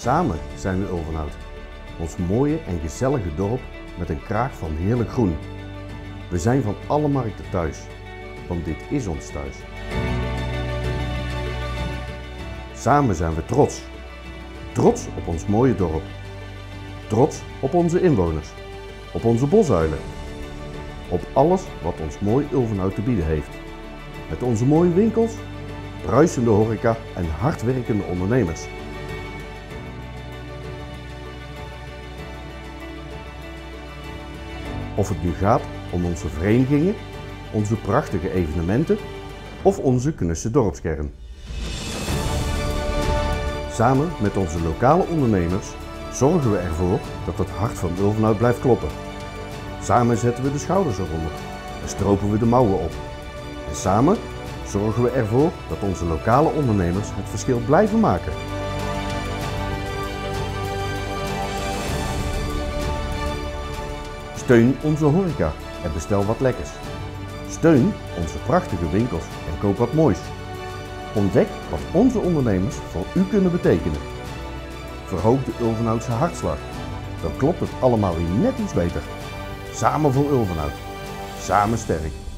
Samen zijn we Ulvenhout. Ons mooie en gezellige dorp met een kraag van heerlijk groen. We zijn van alle markten thuis, want dit is ons thuis. Samen zijn we trots. Trots op ons mooie dorp. Trots op onze inwoners. Op onze bosuilen. Op alles wat ons mooi Ulvenhout te bieden heeft. Met onze mooie winkels, bruisende horeca en hardwerkende ondernemers. Of het nu gaat om onze verenigingen, onze prachtige evenementen of onze knusse dorpskern. Samen met onze lokale ondernemers zorgen we ervoor dat het hart van Ulvenhout blijft kloppen. Samen zetten we de schouders eronder en stropen we de mouwen op. En samen zorgen we ervoor dat onze lokale ondernemers het verschil blijven maken. Steun onze horeca en bestel wat lekkers. Steun onze prachtige winkels en koop wat moois. Ontdek wat onze ondernemers voor u kunnen betekenen. Verhoog de Ulvenhoutse hartslag. Dan klopt het allemaal weer net iets beter. Samen voor Ulvenhout. Samen sterk.